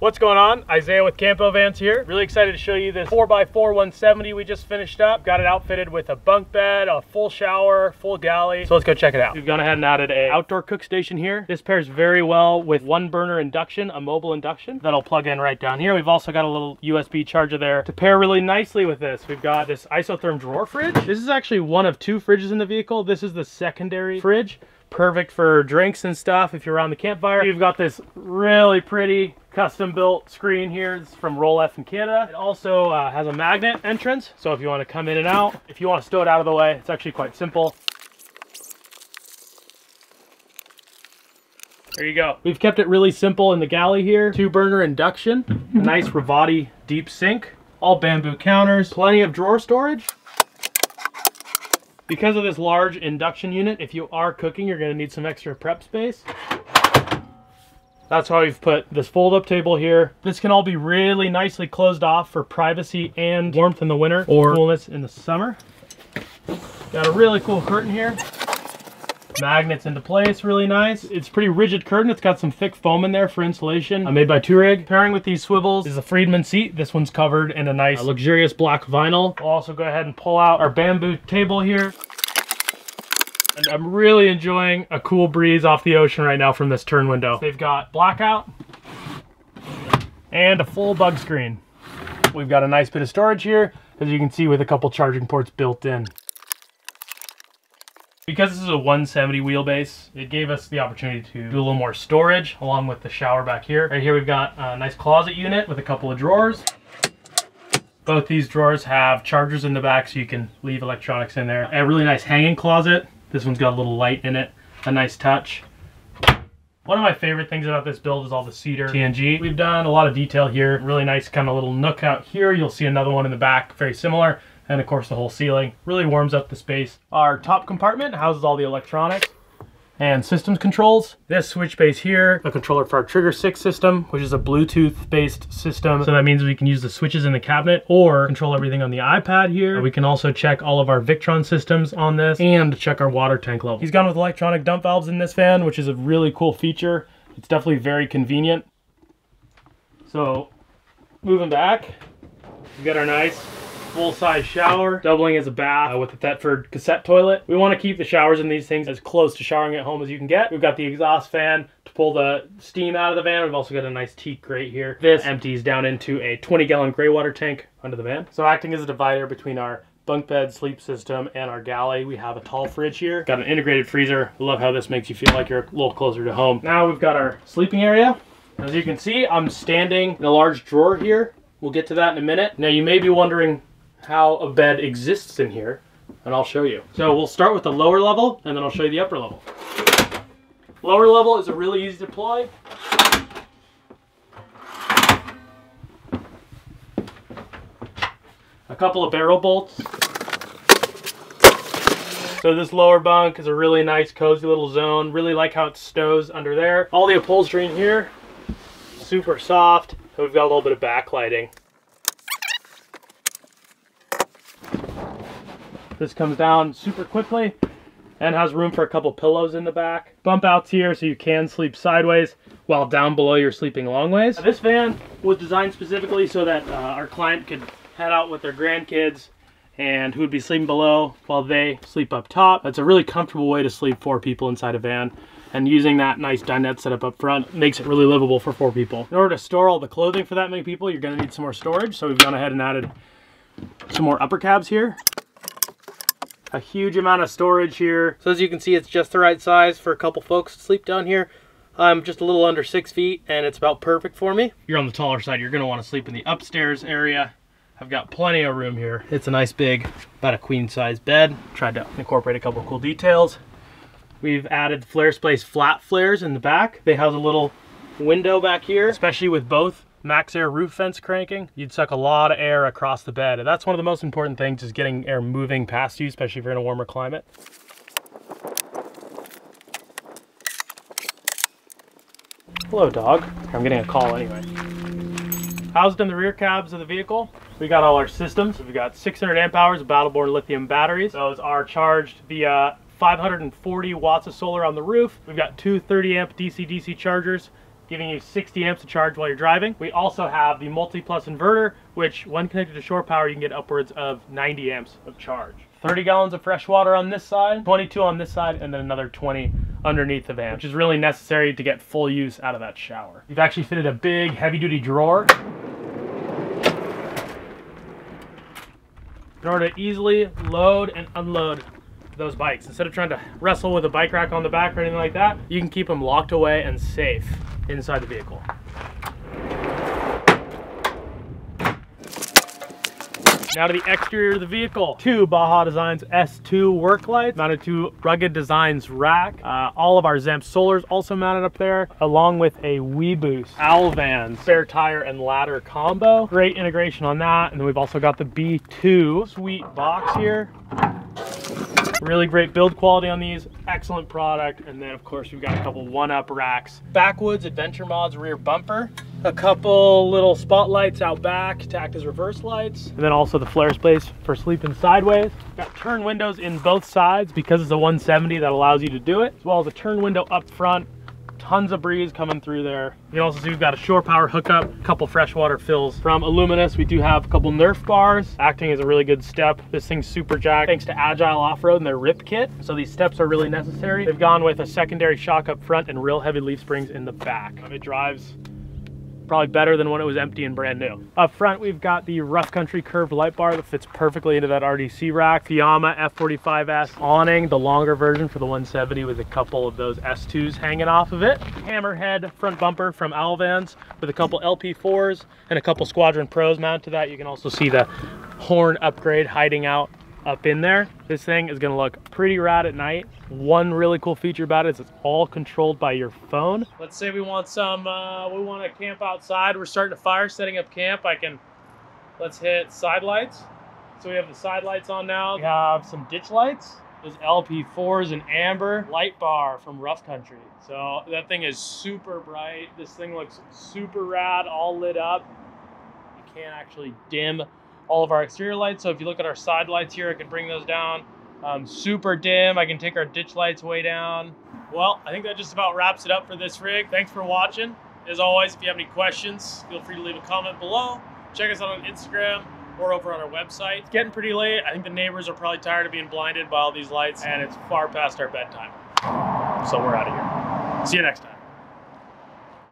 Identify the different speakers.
Speaker 1: What's going on? Isaiah with Campovans here. Really excited to show you this 4x4 170 we just finished up. Got it outfitted with a bunk bed, a full shower, full galley. So let's go check it out. We've gone ahead and added a outdoor cook station here. This pairs very well with one burner induction, a mobile induction that'll plug in right down here. We've also got a little USB charger there to pair really nicely with this. We've got this isotherm drawer fridge. This is actually one of two fridges in the vehicle. This is the secondary fridge perfect for drinks and stuff if you're around the campfire. You've got this really pretty custom built screen here. It's from Roll in Canada. It also uh, has a magnet entrance. So if you want to come in and out, if you want to stow it out of the way, it's actually quite simple. There you go. We've kept it really simple in the galley here. Two burner induction, a nice Ruvati deep sink, all bamboo counters, plenty of drawer storage. Because of this large induction unit, if you are cooking, you're gonna need some extra prep space. That's why we've put this fold-up table here. This can all be really nicely closed off for privacy and warmth in the winter or coolness in the summer. Got a really cool curtain here. Magnets into place, really nice. It's pretty rigid curtain. It's got some thick foam in there for insulation. Uh, made by Touareg. Pairing with these swivels is a Freedman seat. This one's covered in a nice uh, luxurious black vinyl. We'll also go ahead and pull out our bamboo table here. And I'm really enjoying a cool breeze off the ocean right now from this turn window. They've got blackout and a full bug screen. We've got a nice bit of storage here, as you can see with a couple charging ports built in. Because this is a 170 wheelbase, it gave us the opportunity to do a little more storage along with the shower back here. Right here we've got a nice closet unit with a couple of drawers. Both these drawers have chargers in the back so you can leave electronics in there. A really nice hanging closet. This one's got a little light in it, a nice touch. One of my favorite things about this build is all the cedar TNG. We've done a lot of detail here. Really nice kind of little nook out here. You'll see another one in the back, very similar and of course the whole ceiling. Really warms up the space. Our top compartment houses all the electronics and systems controls. This switch base here, a controller for our Trigger 6 system, which is a Bluetooth based system. So that means we can use the switches in the cabinet or control everything on the iPad here. We can also check all of our Victron systems on this and check our water tank level. He's gone with electronic dump valves in this fan, which is a really cool feature. It's definitely very convenient. So moving back, we've got our nice full-size shower, doubling as a bath uh, with a Thetford cassette toilet. We want to keep the showers in these things as close to showering at home as you can get. We've got the exhaust fan to pull the steam out of the van. We've also got a nice teak grate here. This empties down into a 20-gallon gray water tank under the van. So acting as a divider between our bunk bed sleep system and our galley we have a tall fridge here got an integrated freezer love how this makes you feel like you're a little closer to home now we've got our sleeping area as you can see i'm standing in a large drawer here we'll get to that in a minute now you may be wondering how a bed exists in here, and I'll show you. So we'll start with the lower level, and then I'll show you the upper level. Lower level is a really easy deploy. A couple of barrel bolts. So this lower bunk is a really nice cozy little zone. Really like how it stows under there. All the upholstery in here, super soft. We've got a little bit of backlighting. This comes down super quickly and has room for a couple pillows in the back. Bump outs here so you can sleep sideways while down below you're sleeping long ways. This van was designed specifically so that uh, our client could head out with their grandkids and who would be sleeping below while they sleep up top. That's a really comfortable way to sleep four people inside a van and using that nice dinette setup up front makes it really livable for four people. In order to store all the clothing for that many people, you're gonna need some more storage. So we've gone ahead and added some more upper cabs here a huge amount of storage here. So as you can see, it's just the right size for a couple folks to sleep down here. I'm just a little under six feet and it's about perfect for me. You're on the taller side, you're gonna wanna sleep in the upstairs area. I've got plenty of room here. It's a nice big, about a queen size bed. Tried to incorporate a couple cool details. We've added Flare Space flat flares in the back. They have a little window back here, especially with both MaxxAir roof vents cranking, you'd suck a lot of air across the bed. And that's one of the most important things is getting air moving past you, especially if you're in a warmer climate. Hello, dog. I'm getting a call anyway. Housed in the rear cabs of the vehicle, we got all our systems. We've got 600 amp hours of Battle Born lithium batteries. Those are charged via 540 watts of solar on the roof. We've got two 30 amp DC-DC chargers giving you 60 amps to charge while you're driving. We also have the multi-plus inverter, which when connected to shore power, you can get upwards of 90 amps of charge. 30 gallons of fresh water on this side, 22 on this side, and then another 20 underneath the van, which is really necessary to get full use out of that shower. You've actually fitted a big heavy duty drawer in order to easily load and unload those bikes. Instead of trying to wrestle with a bike rack on the back or anything like that, you can keep them locked away and safe inside the vehicle. Now to the exterior of the vehicle. Two Baja Designs S2 work lights mounted to Rugged Designs rack. Uh, all of our Zamp solars also mounted up there, along with a Weboost Owl Van spare tire and ladder combo. Great integration on that. And then we've also got the B2 sweet box here. Really great build quality on these, excellent product. And then of course we've got a couple one-up racks. Backwoods Adventure Mods rear bumper, a couple little spotlights out back to act as reverse lights, and then also the flare space for sleeping sideways. Got turn windows in both sides because it's a 170 that allows you to do it, as well as a turn window up front tons of breeze coming through there. You can also see we've got a shore power hookup, a couple freshwater fills from Illuminous. We do have a couple Nerf bars, acting as a really good step. This thing's super jacked thanks to Agile Off-Road and their RIP kit. So these steps are really necessary. They've gone with a secondary shock up front and real heavy leaf springs in the back. It drives probably better than when it was empty and brand new. Up front, we've got the Rough Country curved light bar that fits perfectly into that RDC rack. Fiamma F45S awning, the longer version for the 170 with a couple of those S2s hanging off of it. Hammerhead front bumper from Owl Vans with a couple LP4s and a couple Squadron Pros mounted to that. You can also see the horn upgrade hiding out up in there. This thing is gonna look pretty rad at night. One really cool feature about it is it's all controlled by your phone. Let's say we want some, uh, we wanna camp outside. We're starting a fire, setting up camp. I can, let's hit side lights. So we have the side lights on now. We have some ditch lights. Those LP4s and amber light bar from Rough Country. So that thing is super bright. This thing looks super rad, all lit up. You can't actually dim all of our exterior lights. So if you look at our side lights here, I can bring those down um, super dim. I can take our ditch lights way down. Well, I think that just about wraps it up for this rig. Thanks for watching. As always, if you have any questions, feel free to leave a comment below. Check us out on Instagram or over on our website. It's getting pretty late. I think the neighbors are probably tired of being blinded by all these lights and it's far past our bedtime. So we're out of here. See you next time.